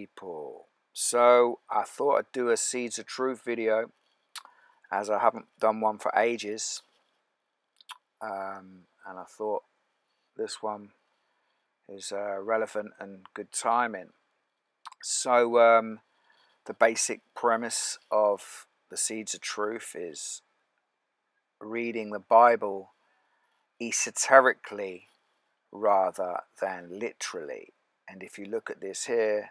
People. So I thought I'd do a Seeds of Truth video as I haven't done one for ages. Um, and I thought this one is uh, relevant and good timing. So um, the basic premise of the Seeds of Truth is reading the Bible esoterically rather than literally and if you look at this here,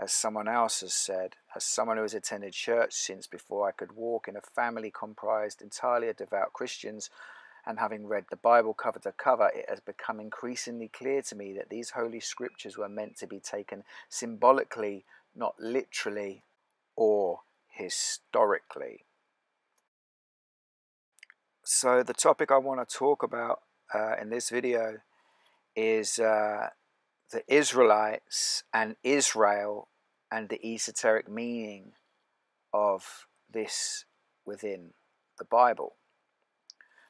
as someone else has said, as someone who has attended church since before I could walk in a family comprised entirely of devout Christians, and having read the Bible cover to cover, it has become increasingly clear to me that these holy scriptures were meant to be taken symbolically, not literally or historically. So, the topic I want to talk about uh, in this video is uh, the Israelites and Israel and the esoteric meaning of this within the Bible.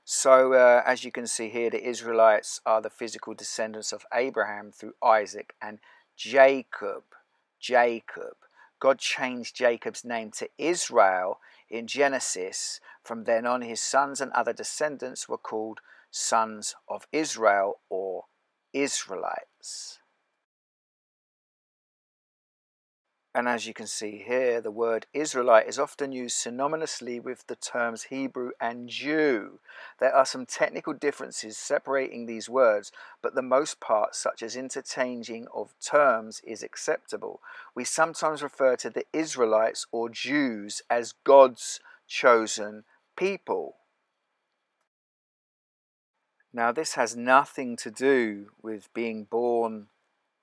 So, uh, as you can see here, the Israelites are the physical descendants of Abraham through Isaac and Jacob. Jacob. God changed Jacob's name to Israel in Genesis. From then on, his sons and other descendants were called sons of Israel or Israelites. And as you can see here, the word Israelite is often used synonymously with the terms Hebrew and Jew. There are some technical differences separating these words, but the most part, such as interchanging of terms, is acceptable. We sometimes refer to the Israelites or Jews as God's chosen people. Now, this has nothing to do with being born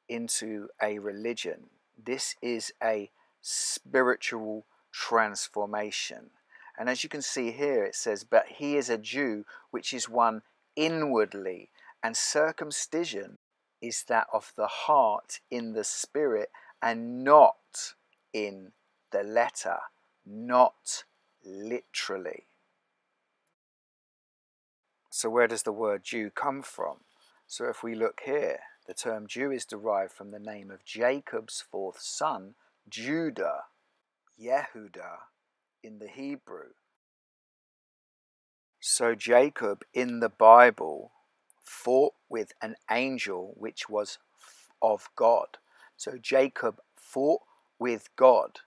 into a religion this is a spiritual transformation. And as you can see here, it says, But he is a Jew, which is one inwardly, and circumcision is that of the heart in the spirit and not in the letter, not literally. So, where does the word Jew come from? So, if we look here, the term Jew is derived from the name of Jacob's fourth son, Judah, Yehudah in the Hebrew. So Jacob in the Bible fought with an angel which was of God. So Jacob fought with God.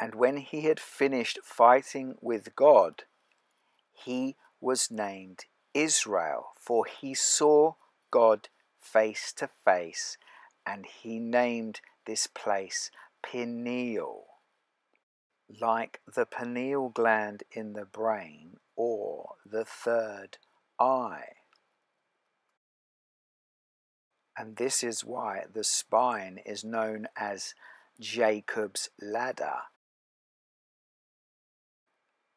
And when he had finished fighting with God, he was named Israel, for he saw God face to face, and he named this place pineal, like the pineal gland in the brain or the third eye. And this is why the spine is known as Jacob's ladder.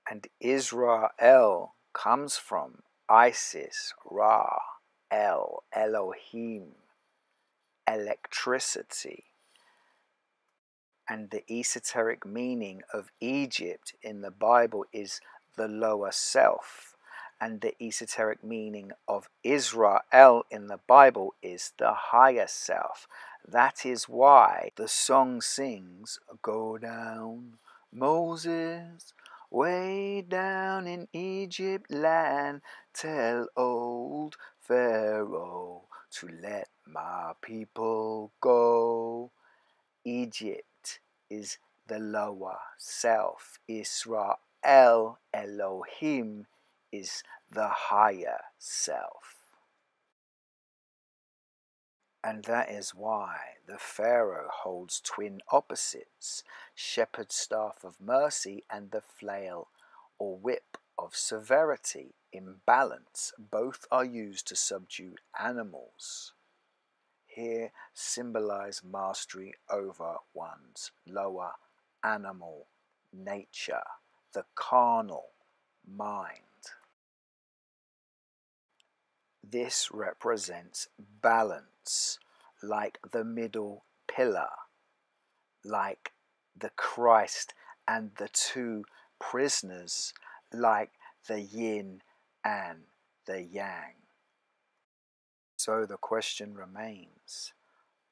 And Israel comes from Isis, Ra, El, Elohim, electricity. And the esoteric meaning of Egypt in the Bible is the lower self. And the esoteric meaning of Israel in the Bible is the higher self. That is why the song sings, Go down, Moses, way down in Egypt land, tell old Pharaoh to let my people go. Egypt is the lower self. Israel Elohim is the higher self. And that is why the Pharaoh holds twin opposites shepherd's staff of mercy and the flail or whip of severity, imbalance, both are used to subdue animals. Here symbolize mastery over one's lower animal nature, the carnal mind. This represents balance, like the middle pillar, like the Christ and the two prisoners like the yin and the yang. So the question remains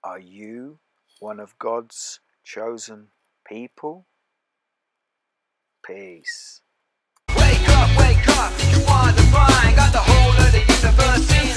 are you one of God's chosen people. Peace. Wake up, wake up, you are the got the whole of the universe.